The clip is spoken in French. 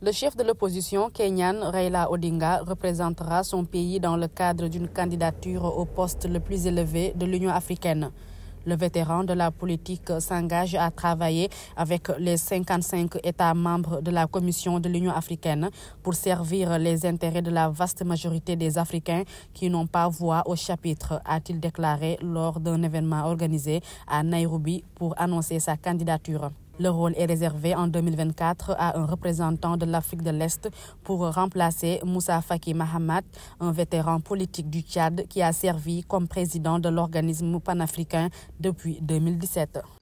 Le chef de l'opposition kenyan Raila Odinga représentera son pays dans le cadre d'une candidature au poste le plus élevé de l'Union africaine. Le vétéran de la politique s'engage à travailler avec les 55 États membres de la Commission de l'Union africaine pour servir les intérêts de la vaste majorité des Africains qui n'ont pas voix au chapitre, a-t-il déclaré lors d'un événement organisé à Nairobi pour annoncer sa candidature. Le rôle est réservé en 2024 à un représentant de l'Afrique de l'Est pour remplacer Moussa Faki Mahamat, un vétéran politique du Tchad qui a servi comme président de l'organisme panafricain depuis 2017.